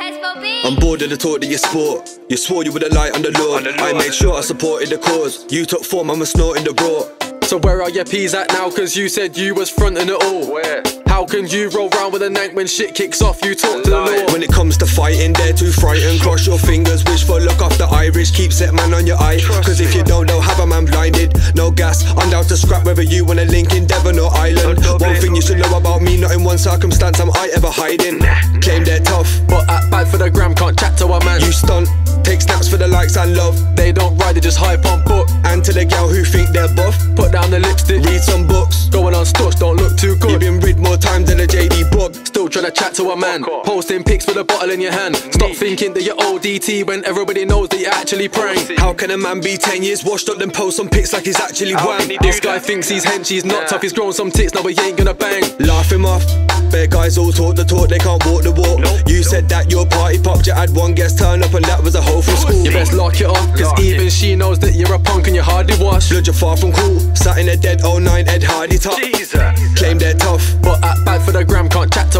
I'm bored of the talk that you sport. You swore you wouldn't lie on the Lord. I made sure I supported the cause. You took form, I'm a snorting the raw. So where are your peas at now? Cause you said you was frontin' it all. Where? How can you roll round with a nank when shit kicks off? You talk to the Lie. law. When it comes to fighting, they're too frightened. Cross your fingers, wish for luck off the Irish. Keep set man on your eye. Cause if you don't know, have a man blinded. Gas, I'm down to scrap whether you wanna link in Devon or Ireland. One thing you should know about me, not in one circumstance am I ever hiding. Claim they're tough, But act bad for the gram, can't chat to a man. you stunt. Take snaps for the likes and love. They don't ride, they just hype on book. And to the gal who think they're buff, Put down the lipstick, read some books. going on stush, don't look too You've good. been rid more times Still trying to chat to a man, posting pics with a bottle in your hand. Stop thinking that you're ODT when everybody knows that you're actually praying. How can a man be 10 years washed up then post some pics like he's actually How wham? can he do This guy thinks he's hench, he's not tough, he's grown some tits, now but he ain't gonna bang. Laugh him off. Bare guys all talk the talk, they can't walk the walk. Nope. You said that your party popped, you had one guest turn up and that was a whole from school. You best lock it off, cause Lock even it. she knows that you're a punk and you hardly wash. Blood, you're far from cool. Sat in a dead 09 Ed Hardy top. Jesus. Claim they're tough.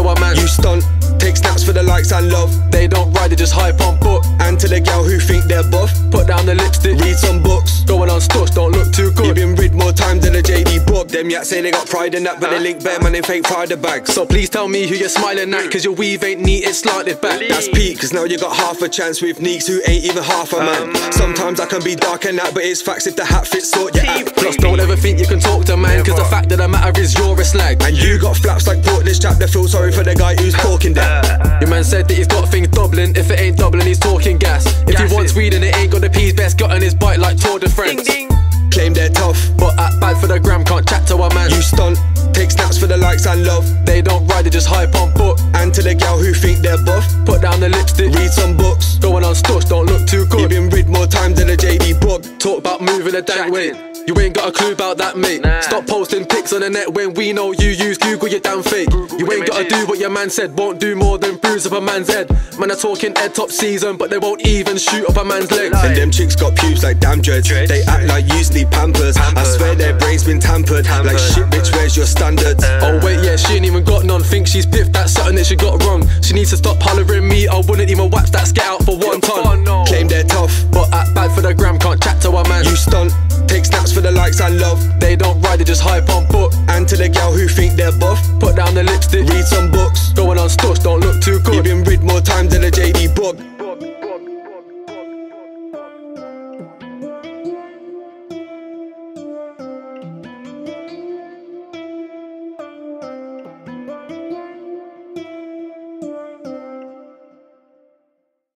A man. You stunt. Take snaps for the likes and love. They don't ride, they just hype on book. And to the gal who think they're buff, Put down the lipstick, read some books. going on stush, don't look too good. Them yats say they got pride in that, but they link bear man in fake Prada bags. So please tell me who you're smiling at, cause your weave ain't neat, it's slanted back. That's peak, cause now you got half a chance with Neeks who ain't even half a man. Sometimes I can be dark and that, but it's facts if the hat fits, sort your act. Plus, don't ever think you can talk to man, cause the fact of the matter is you're a slag. And you got flaps like Portland chap that feel sorry for the guy who's talking that. Your man said that he's got things doubling, if it ain't doubling, he's talking gas. If Gas he wants weed and it ain't got the peas, best gut on his bike like Tour de France. Ding ding. Claim they're tough. But act bad for the gram, They don't ride, they just hype on book. And to the gal who think they're buff, Put down the lipstick, read some books. going on stush, don't look too You've been rid more times than a JD book. Talk about moving a damn way. You ain't got a clue about that, mate. Nah. Stop posting pics on the net when we know you use Google, you damn fake. you ain't gotta do what your man said, won't do more than bruise up a man's head. Man are talking head top season, but they won't even shoot up a man's legs. And them chicks got pubes like damn dreads. They act like you sleep pampers. I Pampers, swear their brains been tampered. Like shit, bitch, where's your standards? She ain't even got none. Think she's piffed, that's something that she got wrong. She needs to stop hollering me. I wouldn't even wax that scat out for one ton. no. Claim they're tough. But act bad for the gram, can't chat to a man. You stunt. Take snaps for the likes and love. they don't ride, they just hype on book. And to the gal who think they're buff, Put down the lipstick, read some books. going on stush, don't look too You've been rid more times than a JD book.